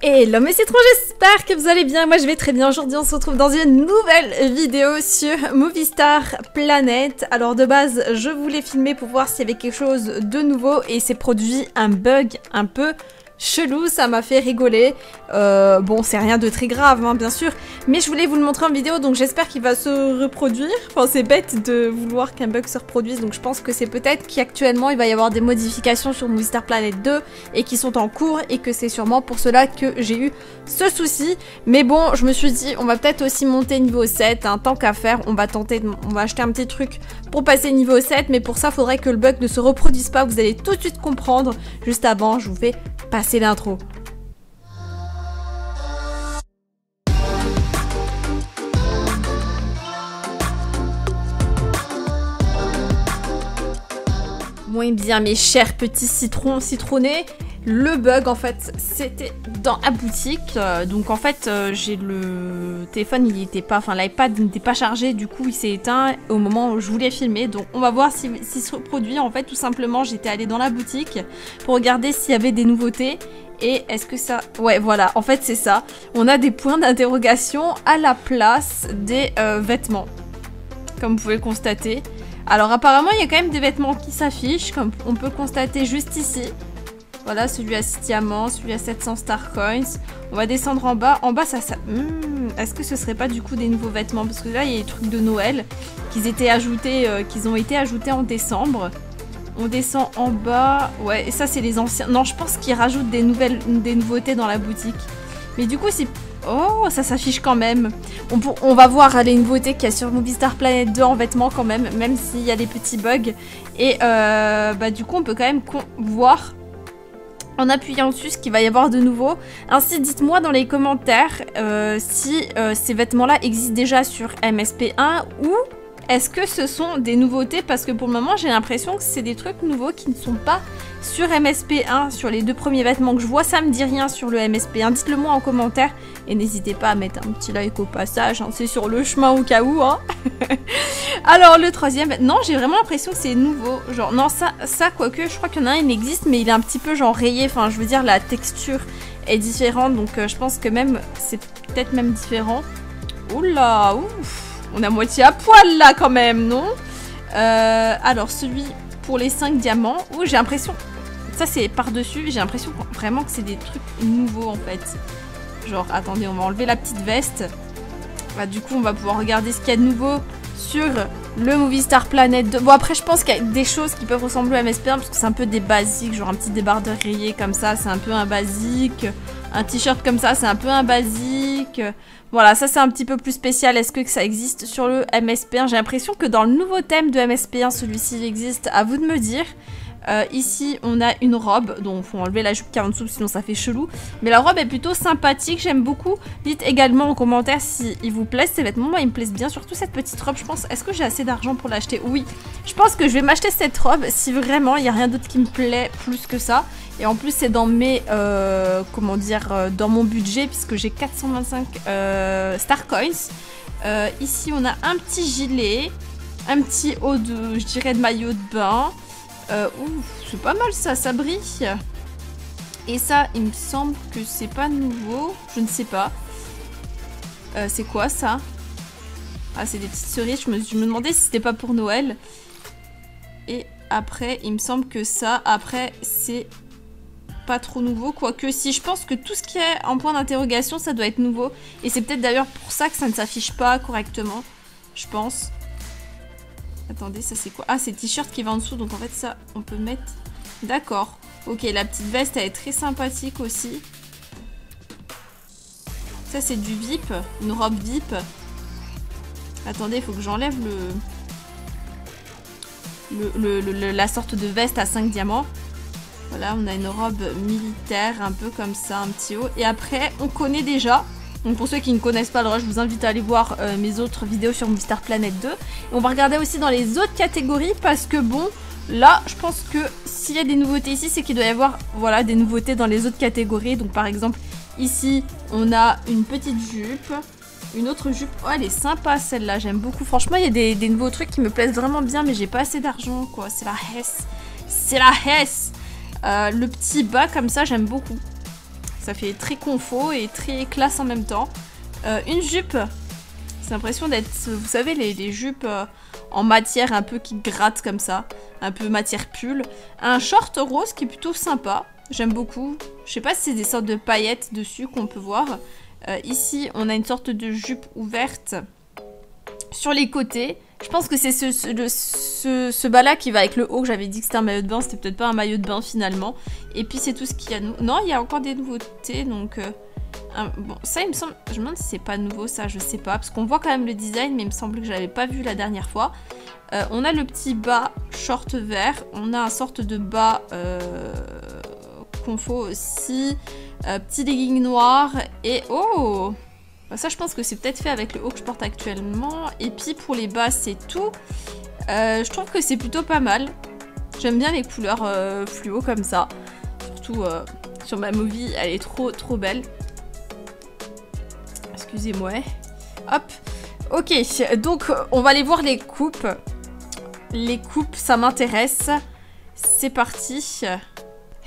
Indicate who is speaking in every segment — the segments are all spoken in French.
Speaker 1: Hello mes citrons, j'espère que vous allez bien, moi je vais très bien. Aujourd'hui on se retrouve dans une nouvelle vidéo sur Movistar Planet. Alors de base je voulais filmer pour voir s'il y avait quelque chose de nouveau et c'est produit un bug un peu chelou, ça m'a fait rigoler. Euh, bon, c'est rien de très grave, hein, bien sûr, mais je voulais vous le montrer en vidéo, donc j'espère qu'il va se reproduire. Enfin, c'est bête de vouloir qu'un bug se reproduise, donc je pense que c'est peut-être qu'actuellement, il va y avoir des modifications sur Movistar Planet 2 et qui sont en cours, et que c'est sûrement pour cela que j'ai eu ce souci. Mais bon, je me suis dit, on va peut-être aussi monter niveau 7, hein, tant qu'à faire, on va tenter, on va acheter un petit truc pour passer niveau 7, mais pour ça, faudrait que le bug ne se reproduise pas, vous allez tout de suite comprendre. Juste avant, je vous fais passer l'intro. Moins bien mes chers petits citrons citronnés, le bug en fait c'était la boutique euh, donc en fait euh, j'ai le téléphone il était pas enfin l'iPad n'était pas chargé du coup il s'est éteint au moment où je voulais filmer donc on va voir s'il si, se reproduit en fait tout simplement j'étais allée dans la boutique pour regarder s'il y avait des nouveautés et est-ce que ça... Ouais, voilà, en fait c'est ça. On a des points d'interrogation à la place des euh, vêtements. Comme vous pouvez le constater. Alors apparemment, il y a quand même des vêtements qui s'affichent, comme on peut constater juste ici. Voilà, celui à 6 diamants, celui à 700 star coins. On va descendre en bas. En bas, ça... Hmm, est-ce que ce serait pas du coup des nouveaux vêtements? Parce que là, il y a des trucs de Noël ajoutés, euh, ont été ajoutés en décembre. On descend en bas. Ouais, et ça, c'est les anciens. Non, je pense qu'ils rajoutent des, nouvelles, des nouveautés dans la boutique. Mais du coup, c'est... Oh, ça s'affiche quand même. On, va voir les nouveautés qu'il y a sur Movistar Planet 2 en vêtements quand même, même s'il y a des petits bugs. Et euh, bah du coup, on peut quand même voir en appuyant dessus ce qu'il va y avoir de nouveau. Ainsi, dites-moi dans les commentaires euh, si euh, ces vêtements-là existent déjà sur MSP1 ou est-ce que ce sont des nouveautés? Parce que pour le moment, j'ai l'impression que c'est des trucs nouveaux qui ne sont pas sur MSP1, sur les deux premiers vêtements que je vois. Ça me dit rien sur le MSP1. Dites-le moi en commentaire. Et n'hésitez pas à mettre un petit like au passage. Hein. C'est sur le chemin au cas où. Hein. Alors, le troisième... Non, j'ai vraiment l'impression que c'est nouveau. Genre, non, ça, quoique, je crois qu'il y en a un, il existe, mais il est un petit peu genre rayé. Enfin, je veux dire, la texture est différente. Donc, euh, je pense que même, c'est peut-être même différent. Oula, ouf on a moitié à poil là quand même, non? Euh, Alors celui pour les 5 diamants. Ouh, j'ai l'impression... Ça c'est par-dessus, j'ai l'impression vraiment que c'est des trucs nouveaux en fait. Genre, attendez, on va enlever la petite veste. Bah, du coup, on va pouvoir regarder ce qu'il y a de nouveau sur le Movie Star Planet 2. Bon, après, je pense qu'il y a des choses qui peuvent ressembler à MSP1 parce que c'est un peu des basiques, genre un petit débardeur rayé comme ça, c'est un peu un basique. Un t-shirt comme ça, c'est un peu un basique. Voilà, ça c'est un petit peu plus spécial. Est-ce que ça existe sur le MSP1 J'ai l'impression que dans le nouveau thème de MSP1, celui-ci existe. À vous de me dire. Euh, ici, on a une robe, donc faut enlever la jupe qui est en dessous, sinon ça fait chelou. Mais la robe est plutôt sympathique, j'aime beaucoup. Dites également en commentaire si il vous plaît ces vêtements. Moi, ils me plaisent bien, surtout cette petite robe, je pense. Est-ce que j'ai assez d'argent pour l'acheter? Oui. Je pense que je vais m'acheter cette robe si vraiment il n'y a rien d'autre qui me plaît plus que ça. Et en plus, c'est dans mes, euh, comment dire, euh, dans mon budget, puisque j'ai 425 Star Coins. ici, on a un petit gilet, un petit haut de, je dirais, de maillot de bain. Euh, c'est pas mal ça, ça brille. Et ça, il me semble que c'est pas nouveau. Je ne sais pas. Euh, c'est quoi ça? Ah, c'est des petites cerises. Je me, je me demandais si c'était pas pour Noël. Et après, il me semble que ça, après, c'est pas trop nouveau. Quoique, si je pense que tout ce qui est en point d'interrogation, ça doit être nouveau. Et c'est peut-être d'ailleurs pour ça que ça ne s'affiche pas correctement. Je pense. Attendez, ça c'est quoi? Ah, c'est t-shirt qui va en dessous, donc en fait ça, on peut mettre... D'accord. Ok, la petite veste, elle est très sympathique aussi. Ça c'est du VIP, une robe VIP. Attendez, il faut que j'enlève le... Le, la sorte de veste à 5 diamants. Voilà, on a une robe militaire, un peu comme ça, un petit haut. Et après, on connaît déjà donc pour ceux qui ne connaissent pas le rush, je vous invite à aller voir euh, mes autres vidéos sur Movistar Planet 2. Et on va regarder aussi dans les autres catégories parce que bon, là, je pense que s'il y a des nouveautés ici, c'est qu'il doit y avoir voilà, des nouveautés dans les autres catégories. Donc par exemple, ici, on a une petite jupe. Une autre jupe, oh elle est sympa celle-là, j'aime beaucoup. Franchement, il y a des, des, nouveaux trucs qui me plaisent vraiment bien, mais j'ai pas assez d'argent quoi. C'est la hesse. C'est la hesse. Euh, le petit bas comme ça, j'aime beaucoup Ça fait très confo et très classe en même temps. Euh, une jupe. C'est l'impression d'être, vous savez, les, jupes euh, en matière un peu qui gratte comme ça. Un peu matière pull. Un short rose qui est plutôt sympa. J'aime beaucoup. Je sais pas si c'est des sortes de paillettes dessus qu'on peut voir. Euh, ici, on a une sorte de jupe ouverte sur les côtés. Je pense que c'est ce, bas-là qui va avec le haut que j'avais dit que c'était un maillot de bain. C'était peut-être pas un maillot de bain finalement. Et puis c'est tout ce qu'il y a. Non, il y a encore des nouveautés. Donc, euh, bon, ça il me semble... Je me demande si c'est pas nouveau ça, je sais pas. Parce qu'on voit quand même le design, mais il me semble que je l'avais pas vu la dernière fois. Euh, on a le petit bas short vert. On a un sorte de bas euh, confo aussi. petit legging noir. Et oh ça, je pense que c'est peut-être fait avec le haut que je porte actuellement. Et puis pour les bas, c'est tout. Euh, je trouve que c'est plutôt pas mal. J'aime bien les couleurs euh, fluo comme ça. Surtout euh, sur ma movie, elle est trop trop belle. Excusez-moi. Hop. Ok, donc on va aller voir les coupes. Les coupes, ça m'intéresse. C'est parti.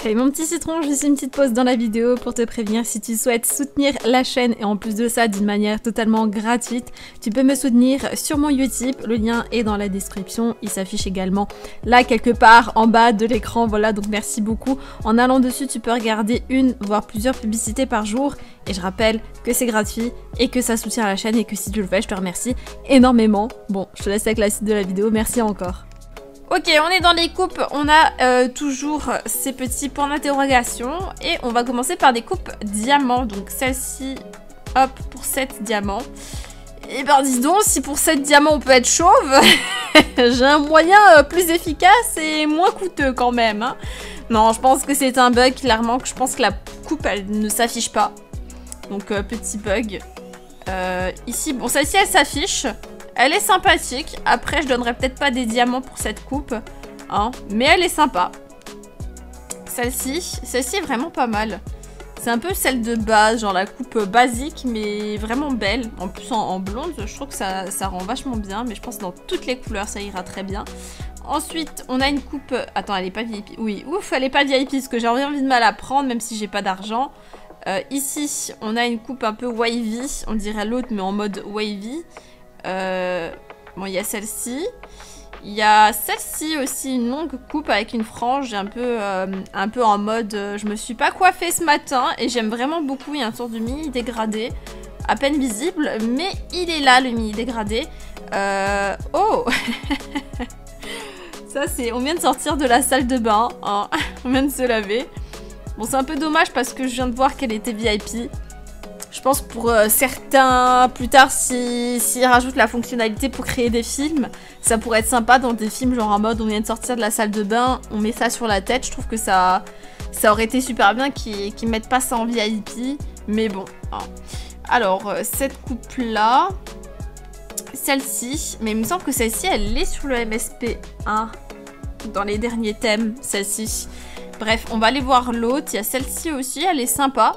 Speaker 1: Mon petit citron, je fais une petite pause dans la vidéo pour te prévenir si tu souhaites soutenir la chaîne et en plus de ça d'une manière totalement gratuite, tu peux me soutenir sur mon Utip, le lien est dans la description, il s'affiche également là quelque part en bas de l'écran, voilà donc merci beaucoup. En allant dessus tu peux regarder une voire plusieurs publicités par jour et je rappelle que c'est gratuit et que ça soutient la chaîne et que si tu le fais je te remercie énormément. Bon, je te laisse avec la suite de la vidéo, merci encore. Ok, on est dans les coupes, on a euh, toujours ces petits points d'interrogation et on va commencer par des coupes diamants. Donc celle-ci, hop, pour 7 diamants. Et ben dis donc, si pour 7 diamants on peut être chauve, j'ai un moyen euh, plus efficace et moins coûteux quand même. Hein. Non, je pense que c'est un bug, clairement, que je pense que la coupe, elle ne s'affiche pas. Donc euh, petit bug. ici, bon, celle-ci, elle s'affiche. Elle est sympathique. Après, je donnerai peut-être pas des diamants pour cette coupe. Hein, mais elle est sympa. Celle-ci, celle-ci est vraiment pas mal. C'est un peu celle de base, genre la coupe basique, mais vraiment belle. En plus, en, blonde, je trouve que ça, rend vachement bien. Mais je pense que dans toutes les couleurs, ça ira très bien. Ensuite, on a une coupe... Attends, elle est pas VIP. Oui, ouf, elle est pas VIP, parce que j'ai envie de mal à prendre, même si j'ai pas d'argent. Euh, ici, on a une coupe un peu wavy. On dirait l'autre, mais en mode wavy. Euh, bon, il y a celle-ci. Il y a celle-ci aussi, une longue coupe avec une frange un peu, euh, un peu en mode euh, je me suis pas coiffée ce matin et j'aime vraiment beaucoup. Il y a un sort de mini dégradé, à peine visible, mais il est là le mini dégradé. Oh Ça c'est, on vient de sortir de la salle de bain, hein. on vient de se laver. Bon c'est un peu dommage parce que je viens de voir qu'elle était VIP. Je pense pour euh, certains, plus tard, s'ils si, rajoutent la fonctionnalité pour créer des films, ça pourrait être sympa dans des films genre en mode on vient de sortir de la salle de bain, on met ça sur la tête. Je trouve que ça, ça aurait été super bien qu'ils mettent pas ça en VIP. Mais bon. Hein. Alors, euh, cette coupe-là, celle-ci, mais il me semble que celle-ci, elle est sur le MSP1 dans les derniers thèmes, celle-ci. Bref, on va aller voir l'autre. Il y a celle-ci aussi, elle est sympa.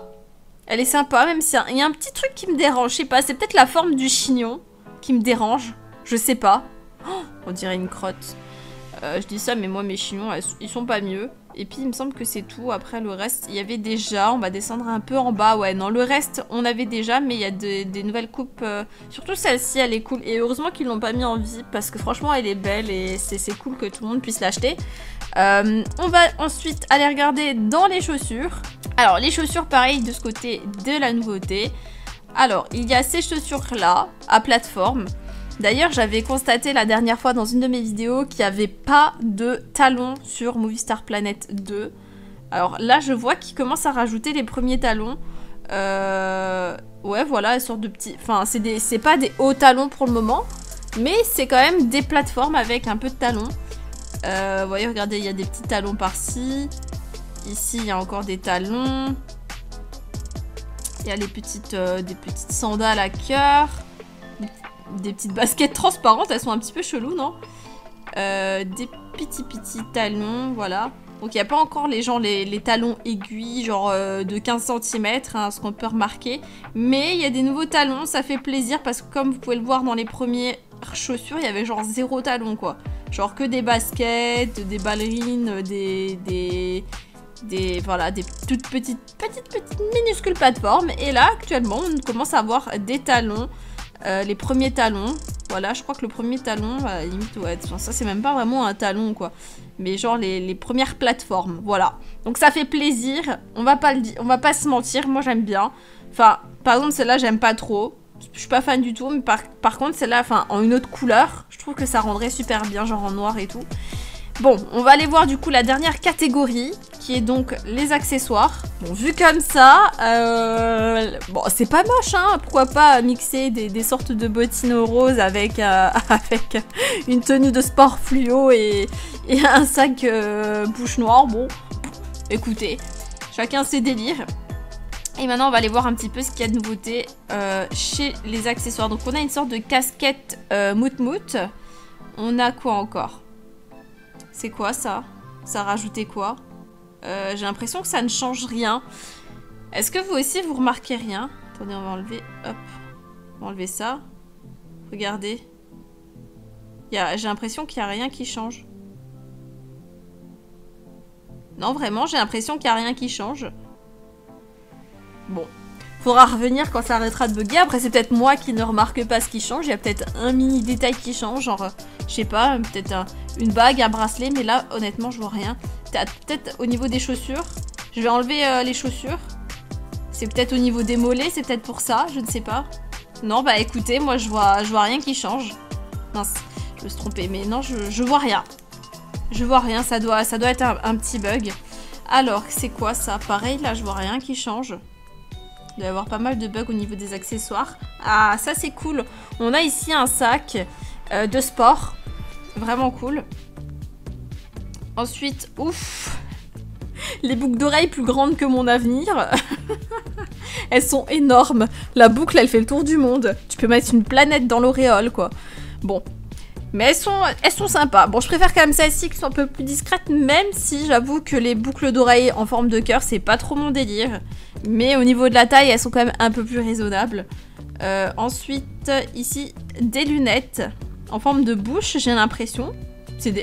Speaker 1: Elle est sympa, même s'il y a un petit truc qui me dérange. Je sais pas, c'est peut-être la forme du chignon qui me dérange. Je sais pas. Oh, on dirait une crotte. Euh, je dis ça, mais moi, mes chignons, ils sont pas mieux. Et puis, il me semble que c'est tout. Après, le reste, il y avait déjà. On va descendre un peu en bas. Ouais, non, le reste, on avait déjà, mais il y a des nouvelles coupes. Euh, surtout celle-ci, elle est cool. Et heureusement qu'ils l'ont pas mis en vie, parce que franchement, elle est belle et c'est cool que tout le monde puisse l'acheter. Euh, on va ensuite aller regarder dans les chaussures. Alors, les chaussures, pareil, de ce côté de la nouveauté. Alors, il y a ces chaussures-là, à plateforme. D'ailleurs, j'avais constaté la dernière fois dans une de mes vidéos qu'il n'y avait pas de talons sur Movistar Planet 2. Alors là, je vois qu'ils commencent à rajouter les premiers talons. Euh... Ouais, voilà, une sorte de petits... Enfin, c'est pas des hauts talons pour le moment, mais c'est quand même des plateformes avec un peu de talons. Euh, voyez, regardez, il y a des petits talons par-ci. Ici, il y a encore des talons. Il y a les petites, euh, des petites sandales à cœur. Des petites baskets transparentes. Elles sont un petit peu cheloues, non? Euh, Des petits petits talons, voilà. Donc il n'y a pas encore les, gens, les, talons aiguilles, genre euh, de 15 cm, hein, ce qu'on peut remarquer. Mais il y a des nouveaux talons, ça fait plaisir parce que comme vous pouvez le voir dans les premiers chaussures, il y avait genre zéro talon quoi. Genre que des baskets, des ballerines, des, des, des, voilà, des toutes petites, petites, petites, minuscules plateformes. Et là, actuellement, on commence à avoir des talons, euh, les premiers talons. Voilà, je crois que le premier talon, bah, limite, ouais, ça c'est même pas vraiment un talon, quoi. Mais genre les, les, premières plateformes, voilà. Donc ça fait plaisir, on va pas, le on va pas se mentir, moi j'aime bien. Enfin, par exemple, celle-là, j'aime pas trop. Je suis pas fan du tout, mais par, par contre, celle-là, enfin, en une autre couleur, je trouve que ça rendrait super bien, genre en noir et tout. Bon, on va aller voir du coup la dernière catégorie, qui est donc les accessoires. Bon, vu comme ça, euh, bon, c'est pas moche, hein Pourquoi pas mixer des, sortes de bottines roses avec, euh, avec une tenue de sport fluo et, un sac euh, bouche noire. Bon, écoutez, chacun ses délires. Et maintenant, on va aller voir un petit peu ce qu'il y a de nouveauté chez les accessoires. Donc, on a une sorte de casquette mout-mout. On a quoi encore? C'est quoi ça? Ça a rajouté quoi? Euh, J'ai l'impression que ça ne change rien. Est-ce que vous aussi vous remarquez rien? Attendez, on va enlever. Hop. On va enlever ça. Regardez. J'ai l'impression qu'il n'y a rien qui change. Non, vraiment, j'ai l'impression qu'il n'y a rien qui change. Bon. Faudra revenir quand ça arrêtera de bugger. Après, c'est peut-être moi qui ne remarque pas ce qui change. Il y a peut-être un mini détail qui change. Genre, je sais pas, peut-être une bague, un bracelet. Mais là, honnêtement, je vois rien. Peut-être au niveau des chaussures. Je vais enlever euh, les chaussures. C'est peut-être au niveau des mollets. C'est peut-être pour ça. Je ne sais pas. Non, bah écoutez, moi, je vois, je vois rien qui change. Mince, je me suis trompée. Mais non, je, vois rien. Je vois rien. Ça doit, ça doit être un petit bug. Alors, c'est quoi ça? Pareil, là, je vois rien qui change. Il doit y avoir pas mal de bugs au niveau des accessoires. Ah, ça c'est cool. On a ici un sac euh, de sport. Vraiment cool. Ensuite, ouf Les boucles d'oreilles plus grandes que mon avenir. Elles sont énormes. La boucle, elle fait le tour du monde. Tu peux mettre une planète dans l'auréole, quoi. Bon, mais elles sont, elles sont sympas. Bon, je préfère quand même celles-ci qui sont un peu plus discrètes, même si j'avoue que les boucles d'oreilles en forme de cœur, c'est pas trop mon délire. Mais au niveau de la taille, elles sont quand même un peu plus raisonnables. Euh, ensuite, ici, des lunettes en forme de bouche, j'ai l'impression.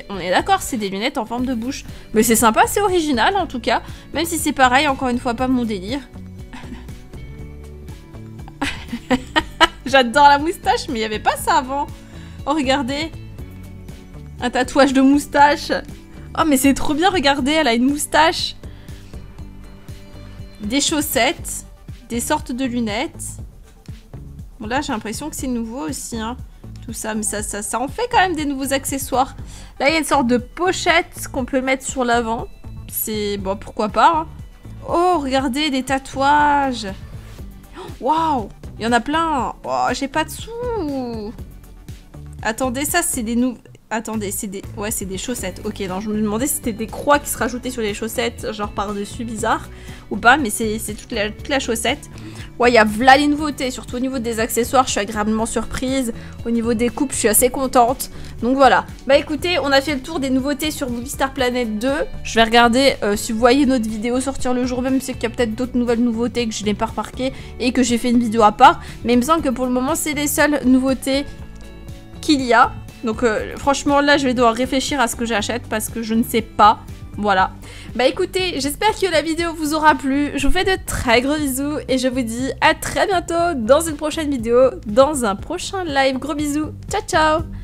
Speaker 1: On est d'accord, c'est des lunettes en forme de bouche. Mais c'est sympa, c'est original en tout cas. Même si c'est pareil, encore une fois, pas mon délire. J'adore la moustache, mais il n'y avait pas ça avant. Oh, regardez. Un tatouage de moustache. Oh, mais c'est trop bien, regardez, elle a une moustache. Des chaussettes. Des sortes de lunettes. Bon, là, j'ai l'impression que c'est nouveau aussi, hein, Tout ça, mais ça, ça, ça en fait quand même des nouveaux accessoires. Là, il y a une sorte de pochette qu'on peut mettre sur l'avant. C'est... Bon, pourquoi pas, hein. Oh, regardez, des tatouages. Waouh Il y en a plein. Oh, j'ai pas de sous. Attendez, ça, c'est des nouveaux... Attendez, c'est des... Ouais, c'est des chaussettes. Ok, non, je me demandais si c'était des croix qui se rajoutaient sur les chaussettes, genre par-dessus, bizarre, ou pas, mais c'est toute la, chaussette. Ouais, il y a là les nouveautés, surtout au niveau des accessoires, je suis agréablement surprise. Au niveau des coupes, je suis assez contente. Donc voilà. Bah écoutez, on a fait le tour des nouveautés sur Movie Star Planet 2. Je vais regarder euh, si vous voyez notre vidéo sortir le jour même, c'est qu'il y a peut-être d'autres nouvelles nouveautés que je n'ai pas remarquées et que j'ai fait une vidéo à part. Mais il me semble que pour le moment, c'est les seules nouveautés qu'il y a. Donc euh, franchement là je vais devoir réfléchir à ce que j'achète parce que je ne sais pas. Voilà. Bah écoutez, j'espère que la vidéo vous aura plu. Je vous fais de très gros bisous et je vous dis à très bientôt dans une prochaine vidéo, dans un prochain live. Gros bisous. Ciao ciao